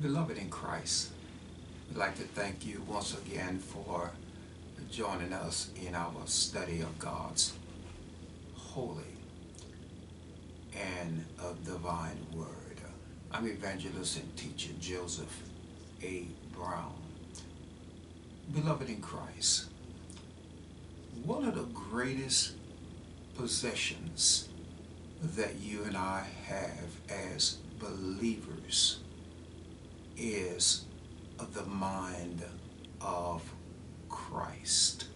Beloved in Christ, we'd like to thank you once again for joining us in our study of God's holy and divine word. I'm evangelist and teacher Joseph A. Brown. Beloved in Christ, one of the greatest possessions that you and I have as believers is the mind of Christ.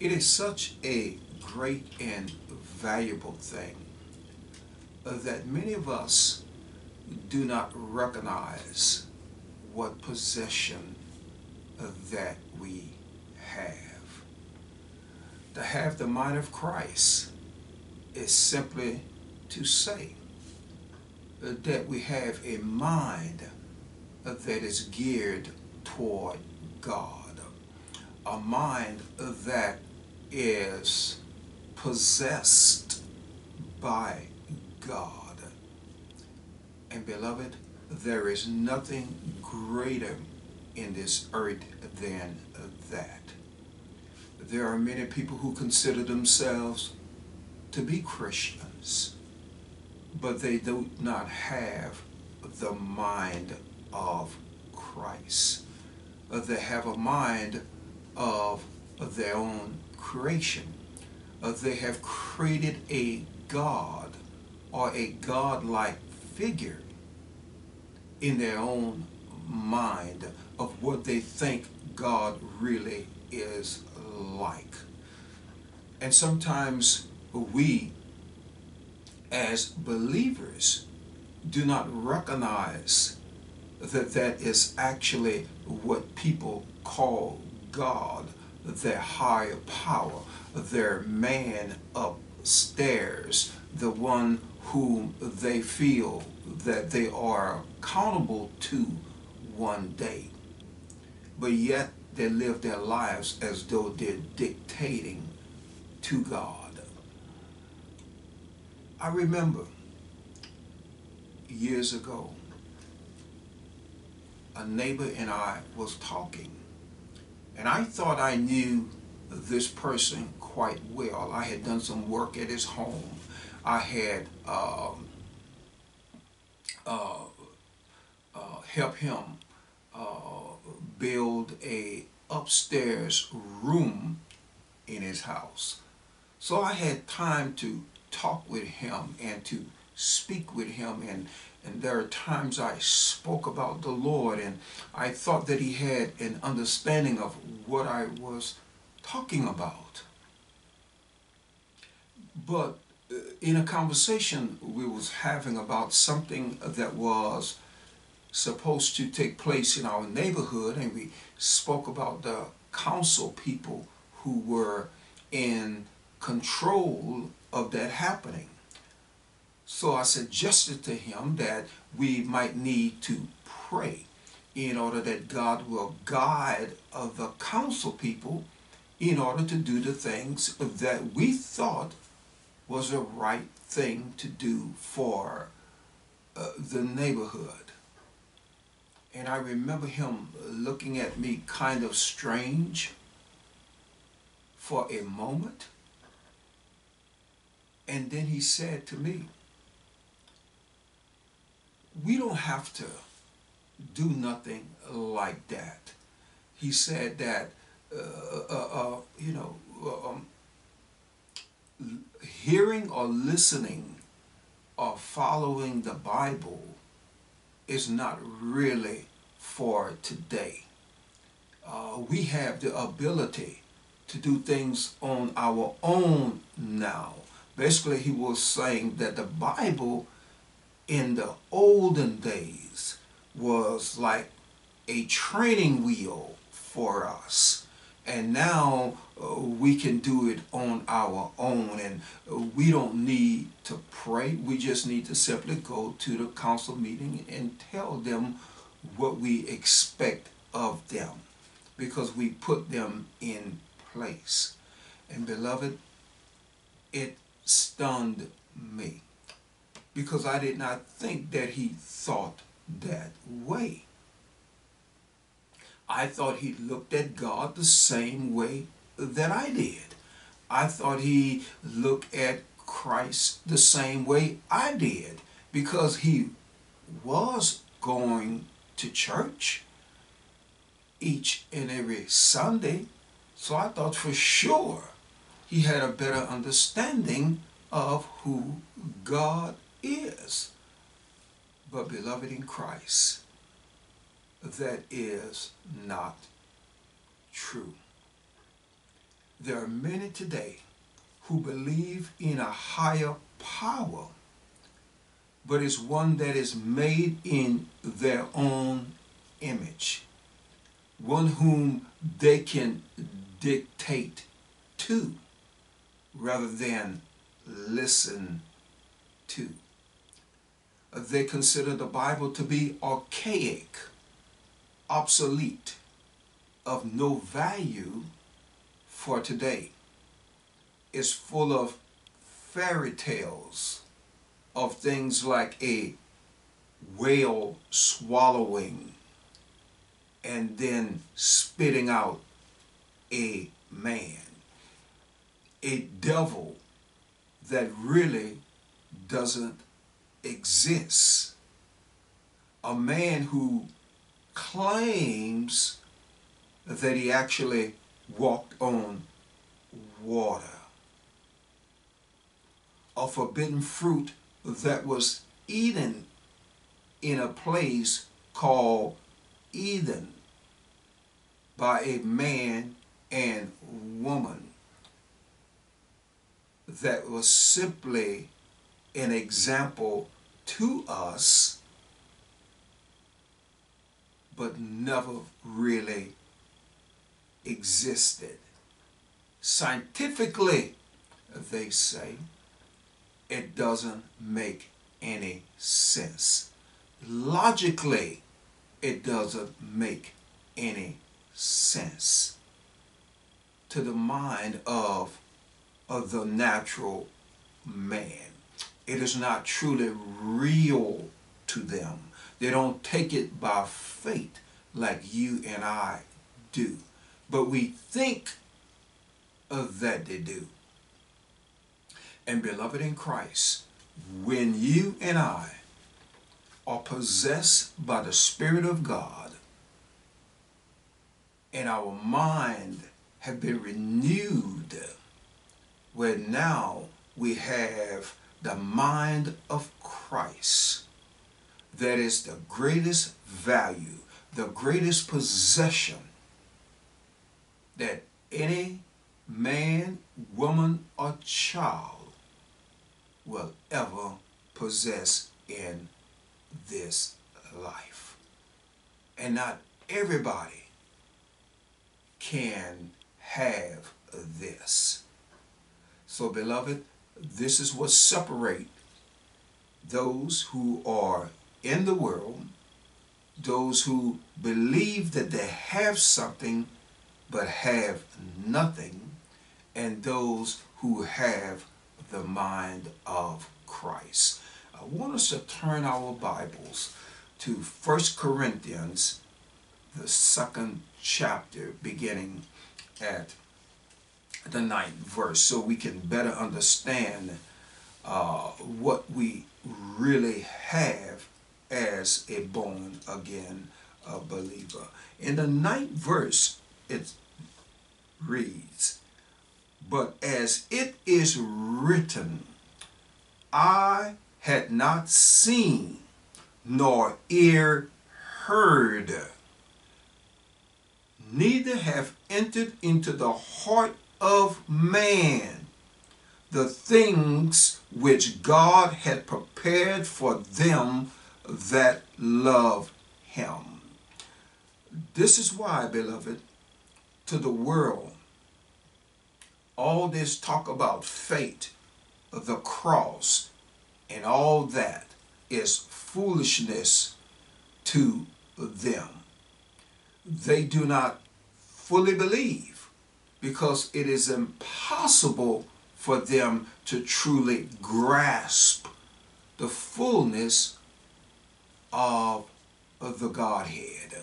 It is such a great and valuable thing that many of us do not recognize what possession that we have. To have the mind of Christ is simply to say that we have a mind that is geared toward God, a mind that is possessed by God. And beloved, there is nothing greater in this earth than that. There are many people who consider themselves to be Christians, but they do not have the mind of Christ. Uh, they have a mind of their own creation. Uh, they have created a God or a God-like figure in their own mind of what they think God really is like. And sometimes we, as believers, do not recognize that that is actually what people call God, their higher power, their man upstairs, the one whom they feel that they are accountable to one day. But yet they live their lives as though they're dictating to God. I remember years ago, a neighbor and I was talking, and I thought I knew this person quite well. I had done some work at his home. I had um, uh, uh, helped him uh, build a upstairs room in his house. So I had time to talk with him and to speak with him and and there are times I spoke about the Lord and I thought that he had an understanding of what I was talking about. But uh, in a conversation we was having about something that was supposed to take place in our neighborhood and we spoke about the council people who were in control of that happening. So I suggested to him that we might need to pray in order that God will guide the council people in order to do the things that we thought was the right thing to do for uh, the neighborhood. And I remember him looking at me kind of strange for a moment. And then he said to me, we don't have to do nothing like that. He said that, uh, uh, uh, you know, uh, um, hearing or listening or following the Bible is not really for today. Uh, we have the ability to do things on our own now. Basically, he was saying that the Bible in the olden days was like a training wheel for us. And now uh, we can do it on our own and uh, we don't need to pray. We just need to simply go to the council meeting and tell them what we expect of them because we put them in place. And beloved, it stunned me because I did not think that he thought that way. I thought he looked at God the same way that I did. I thought he looked at Christ the same way I did because he was going to church each and every Sunday. So I thought for sure he had a better understanding of who God is. But beloved in Christ, that is not true. There are many today who believe in a higher power, but it's one that is made in their own image, one whom they can dictate to rather than listen to. They consider the Bible to be archaic, obsolete, of no value for today. It's full of fairy tales of things like a whale swallowing and then spitting out a man, a devil that really doesn't exist, a man who claims that he actually walked on water, a forbidden fruit that was eaten in a place called Eden by a man and woman that was simply an example to us, but never really existed. Scientifically, they say, it doesn't make any sense. Logically, it doesn't make any sense to the mind of, of the natural man. It is not truly real to them. They don't take it by faith like you and I do. But we think of that they do. And beloved in Christ, when you and I are possessed by the Spirit of God and our mind have been renewed, where now we have the mind of Christ. That is the greatest value, the greatest possession that any man, woman, or child will ever possess in this life. And not everybody can have this. So, beloved, this is what separates those who are in the world, those who believe that they have something but have nothing, and those who have the mind of Christ. I want us to turn our Bibles to 1 Corinthians, the second chapter, beginning at the ninth verse, so we can better understand uh, what we really have as a born again uh, believer. In the ninth verse, it reads, But as it is written, Eye had not seen nor ear heard, neither have entered into the heart of man the things which God had prepared for them that love him. This is why, beloved, to the world, all this talk about fate, the cross, and all that is foolishness to them. They do not fully believe because it is impossible for them to truly grasp the fullness of the Godhead.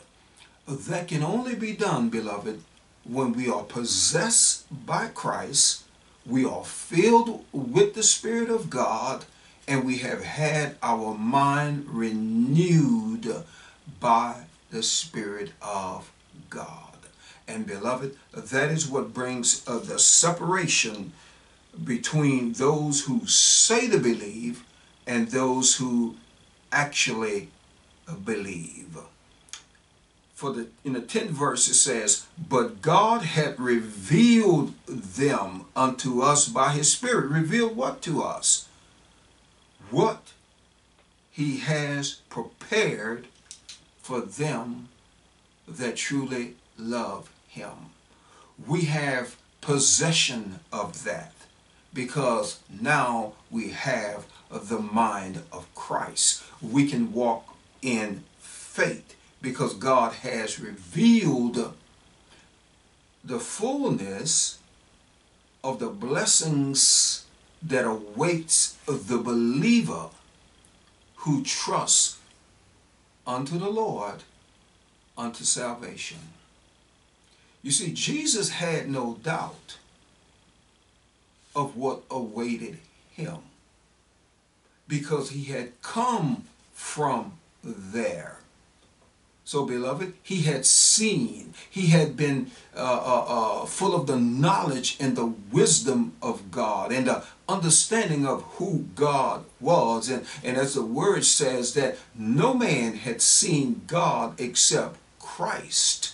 That can only be done, beloved, when we are possessed by Christ, we are filled with the Spirit of God, and we have had our mind renewed by the Spirit of God. And beloved, that is what brings uh, the separation between those who say to believe and those who actually uh, believe. For the in the 10th verse it says, But God had revealed them unto us by his Spirit. Revealed what to us? What he has prepared for them that truly love him. We have possession of that because now we have the mind of Christ. We can walk in faith because God has revealed the fullness of the blessings that awaits the believer who trusts unto the Lord unto salvation. You see, Jesus had no doubt of what awaited him because he had come from there. So, beloved, he had seen, he had been uh, uh, uh, full of the knowledge and the wisdom of God and the understanding of who God was. And, and as the word says, that no man had seen God except Christ,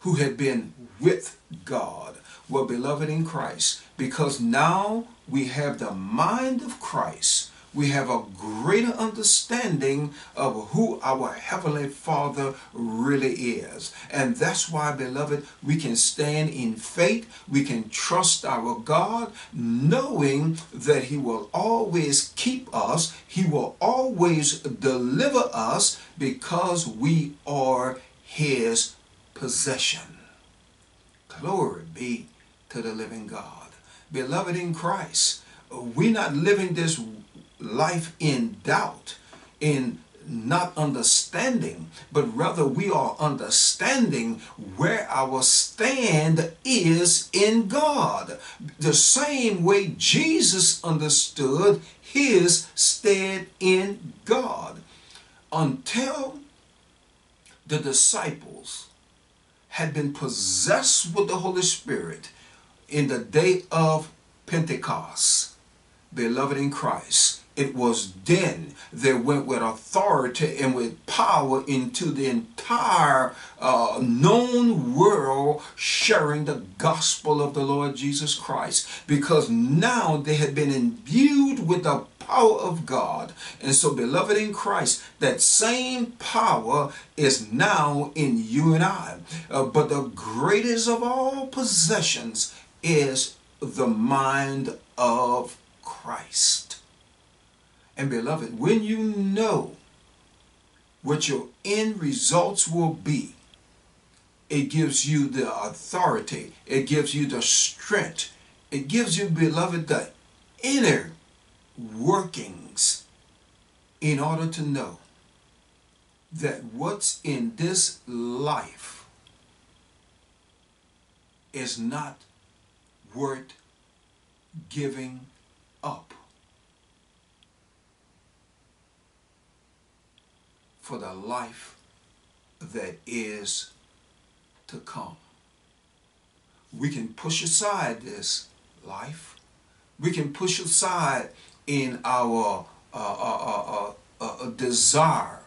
who had been with God. were beloved in Christ, because now we have the mind of Christ we have a greater understanding of who our Heavenly Father really is. And that's why, beloved, we can stand in faith. We can trust our God, knowing that He will always keep us. He will always deliver us because we are His possession. Glory be to the living God. Beloved in Christ, we're not living this life in doubt, in not understanding, but rather we are understanding where our stand is in God. The same way Jesus understood his stand in God. Until the disciples had been possessed with the Holy Spirit in the day of Pentecost, beloved in Christ, it was then they went with authority and with power into the entire uh, known world sharing the gospel of the Lord Jesus Christ because now they had been imbued with the power of God. And so, beloved in Christ, that same power is now in you and I. Uh, but the greatest of all possessions is the mind of Christ. And beloved, when you know what your end results will be, it gives you the authority, it gives you the strength, it gives you, beloved, the inner workings in order to know that what's in this life is not worth giving up. for the life that is to come. We can push aside this life. We can push aside in our uh, uh, uh, desire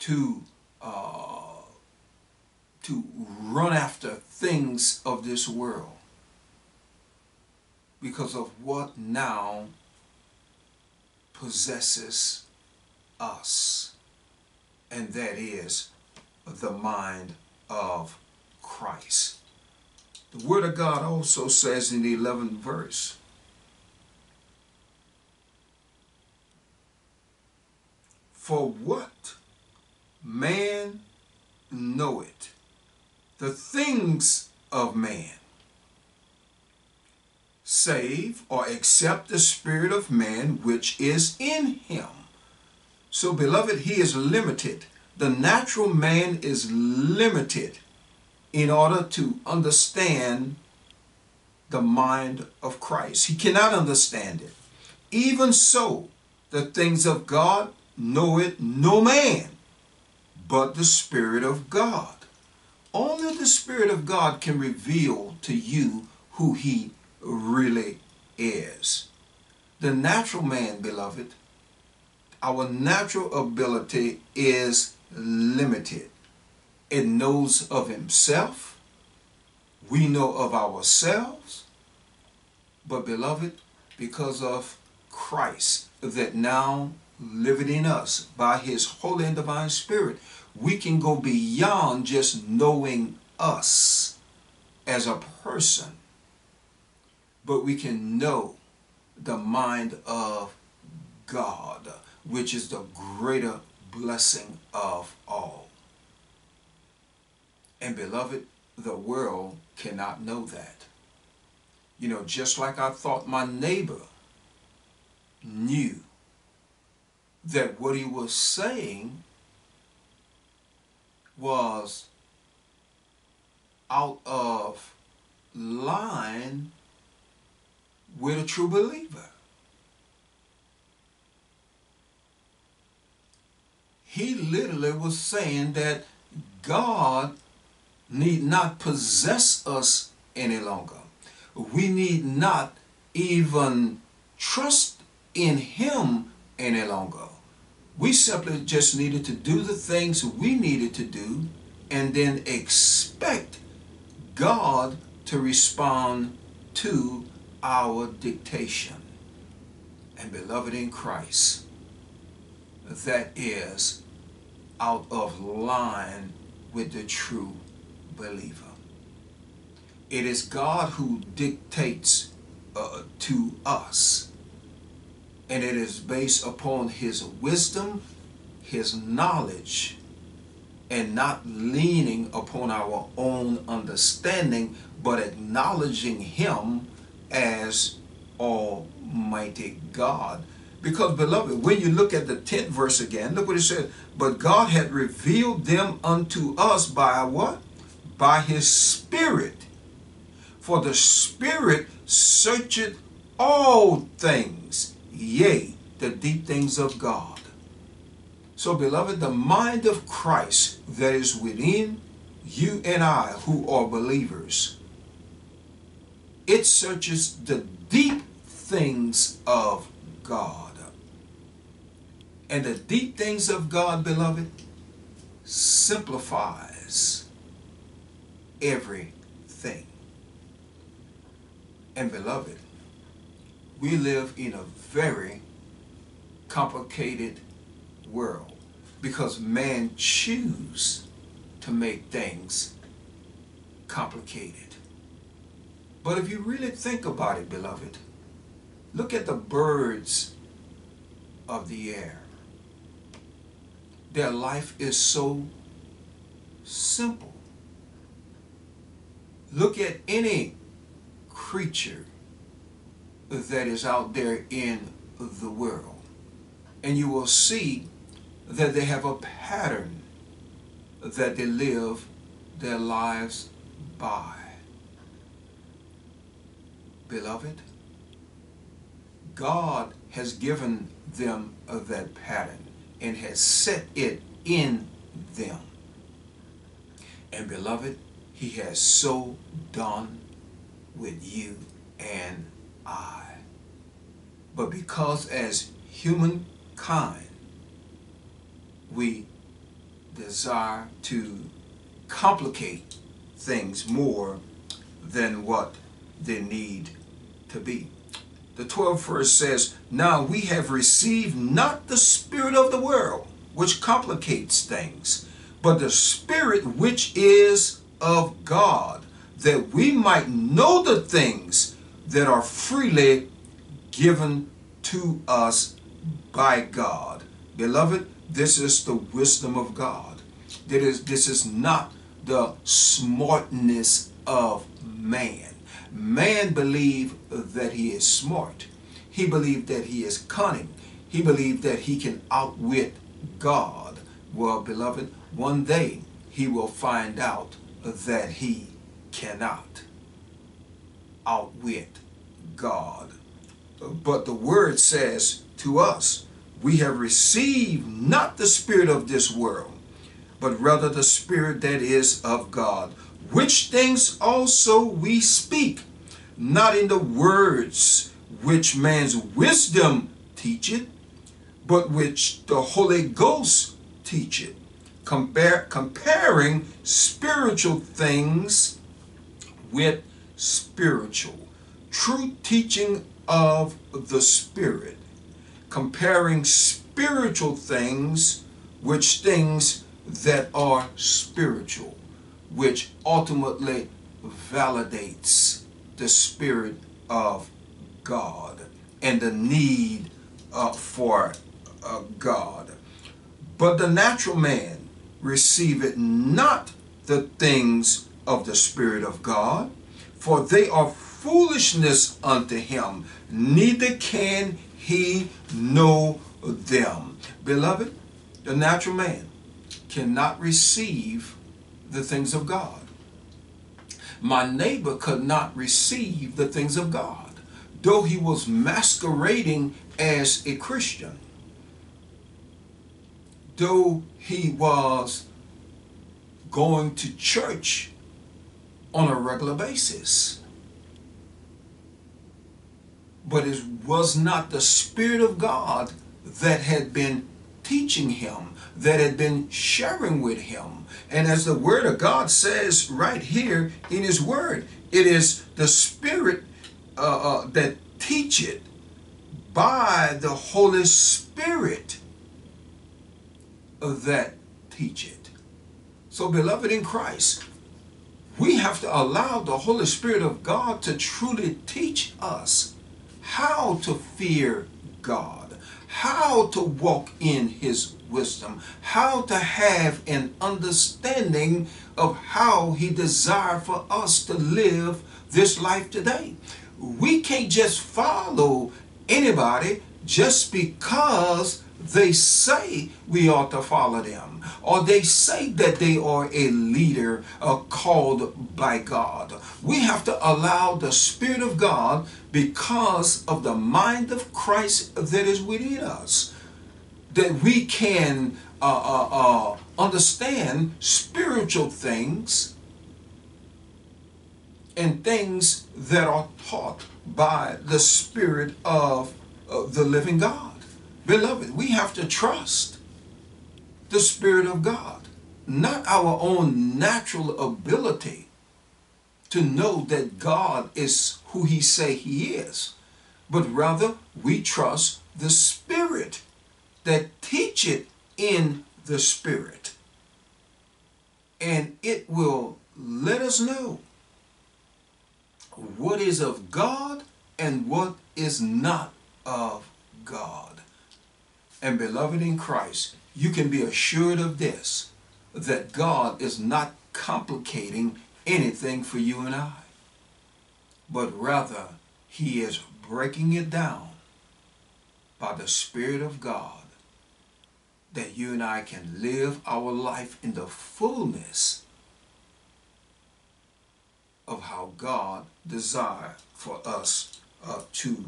to to run after things of this world because of what now possesses us, and that is the mind of Christ. The Word of God also says in the 11th verse, For what man knoweth the things of man, save or except the spirit of man which is in him. So, beloved, he is limited. The natural man is limited in order to understand the mind of Christ. He cannot understand it. Even so, the things of God know it no man but the Spirit of God. Only the Spirit of God can reveal to you who he really is. The natural man, beloved, our natural ability is limited. It knows of himself. We know of ourselves. But beloved, because of Christ that now liveth in us by his holy and divine spirit, we can go beyond just knowing us as a person, but we can know the mind of God, which is the greater blessing of all. And beloved, the world cannot know that. You know, just like I thought my neighbor knew that what he was saying was out of line with a true believer. He literally was saying that God need not possess us any longer. We need not even trust in him any longer. We simply just needed to do the things we needed to do and then expect God to respond to our dictation. And beloved in Christ, that is out of line with the true believer. It is God who dictates uh, to us and it is based upon his wisdom, his knowledge, and not leaning upon our own understanding, but acknowledging him as Almighty God. Because, beloved, when you look at the 10th verse again, look what it said. But God had revealed them unto us by what? By his Spirit. For the Spirit searcheth all things, yea, the deep things of God. So, beloved, the mind of Christ that is within you and I who are believers, it searches the deep things of God. And the deep things of God, beloved, simplifies everything. And beloved, we live in a very complicated world because man choose to make things complicated. But if you really think about it, beloved, look at the birds of the air. Their life is so simple. Look at any creature that is out there in the world. And you will see that they have a pattern that they live their lives by. Beloved, God has given them that pattern and has set it in them. And beloved, he has so done with you and I. But because as humankind, we desire to complicate things more than what they need to be. The 12th verse says, Now we have received not the spirit of the world, which complicates things, but the spirit which is of God, that we might know the things that are freely given to us by God. Beloved, this is the wisdom of God. That is, this is not the smartness of man. Man believe that he is smart. He believed that he is cunning. He believed that he can outwit God. Well, beloved, one day he will find out that he cannot outwit God. But the word says to us, we have received not the spirit of this world, but rather the spirit that is of God, which things also we speak, not in the words which man's wisdom teacheth, but which the Holy Ghost teacheth, comparing spiritual things with spiritual. True teaching of the Spirit, comparing spiritual things which things that are spiritual, which ultimately validates the Spirit of God and the need uh, for uh, God. But the natural man receiveth not the things of the Spirit of God, for they are foolishness unto him, neither can he know them. Beloved, the natural man cannot receive the things of God. My neighbor could not receive the things of God, though he was masquerading as a Christian, though he was going to church on a regular basis. But it was not the Spirit of God that had been teaching him, that had been sharing with him. And as the Word of God says right here in His Word, it is the Spirit uh, uh, that by the Holy Spirit that teacheth. So, beloved in Christ, we have to allow the Holy Spirit of God to truly teach us how to fear God, how to walk in His wisdom, how to have an understanding of how He desired for us to live this life today. We can't just follow anybody just because they say we ought to follow them, or they say that they are a leader uh, called by God. We have to allow the Spirit of God because of the mind of Christ that is within us, that we can uh, uh, uh understand spiritual things and things that are taught by the Spirit of the living God. Beloved, we have to trust the Spirit of God, not our own natural ability to know that God is who he say he is, but rather we trust the Spirit that teach it in the Spirit. And it will let us know what is of God and what is not of God. And beloved in Christ, you can be assured of this, that God is not complicating anything for you and I, but rather he is breaking it down by the Spirit of God that you and I can live our life in the fullness of how God desires for us uh, to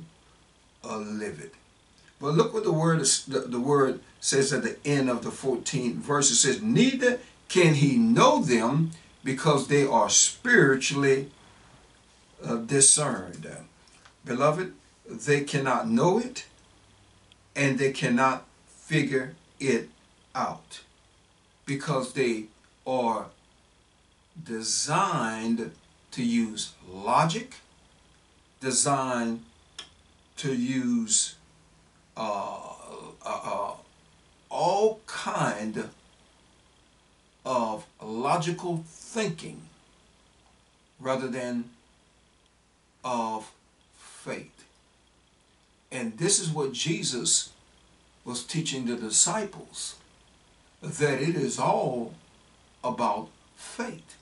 uh, live it. But look what the word is, the, the word says at the end of the 14th verse. It says, Neither can he know them because they are spiritually uh, discerned. Beloved, they cannot know it and they cannot figure it out because they are designed to use logic, designed to use Uh, uh, uh, all kind of logical thinking rather than of faith. And this is what Jesus was teaching the disciples, that it is all about faith.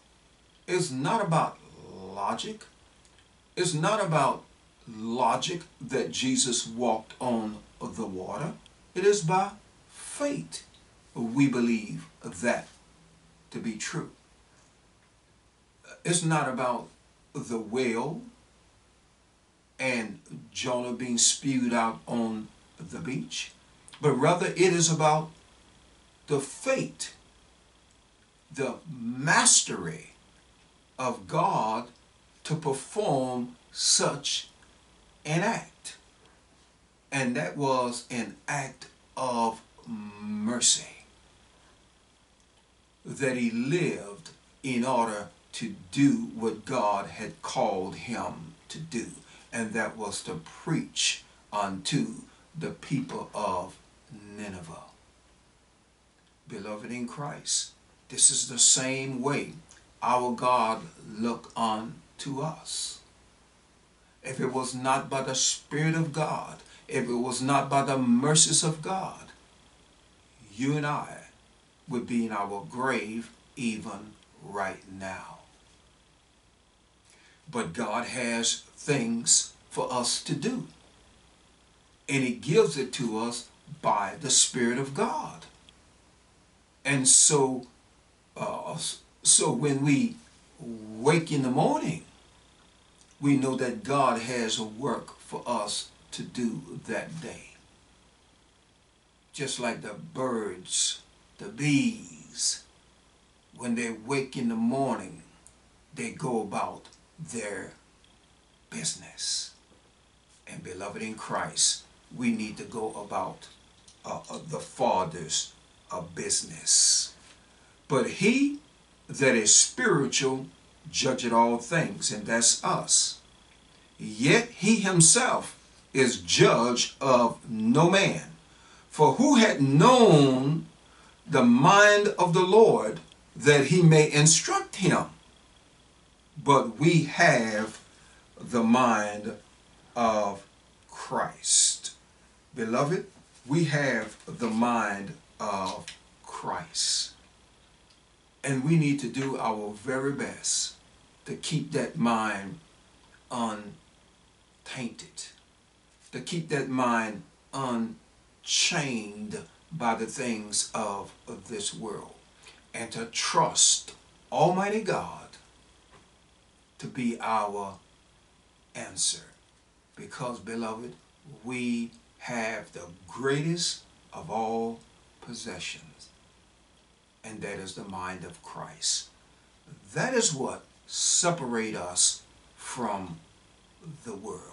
It's not about logic. It's not about logic that Jesus walked on of the water. It is by faith we believe that to be true. It's not about the whale and Jonah being spewed out on the beach, but rather it is about the fate, the mastery of God to perform such an act. And that was an act of mercy. That he lived in order to do what God had called him to do, and that was to preach unto the people of Nineveh. Beloved in Christ, this is the same way our God look on to us. If it was not by the Spirit of God, if it was not by the mercies of God, you and I would be in our grave even right now. But God has things for us to do. And he gives it to us by the Spirit of God. And so, uh, so when we wake in the morning, we know that God has a work for us to do that day. Just like the birds, the bees, when they wake in the morning, they go about their business. And beloved in Christ, we need to go about uh, uh, the Father's uh, business. But he that is spiritual judgeth all things, and that's us. Yet he himself is judge of no man. For who had known the mind of the Lord that he may instruct him? But we have the mind of Christ. Beloved, we have the mind of Christ. And we need to do our very best to keep that mind untainted, to keep that mind unchained by the things of, this world, and to trust Almighty God to be our answer. Because, beloved, we have the greatest of all possessions, and that is the mind of Christ. That is what separate us from the world.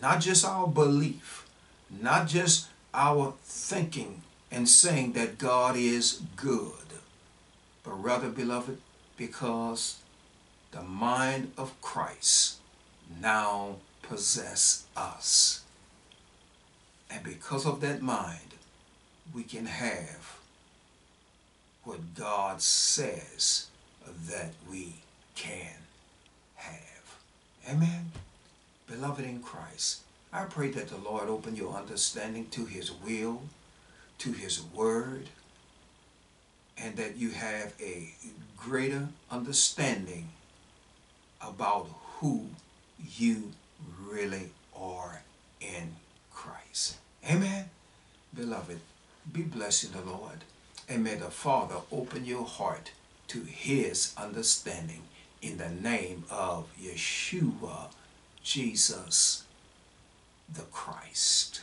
Not just our belief, not just our thinking and saying that God is good, but rather, beloved, because the mind of Christ now possess us. And because of that mind, we can have what God says that we can have. Amen. Beloved in Christ, I pray that the Lord open your understanding to his will, to his word, and that you have a greater understanding about who you really are in Christ. Amen. Beloved, be blessed in the Lord. And may the Father open your heart to his understanding in the name of Yeshua, Jesus the Christ.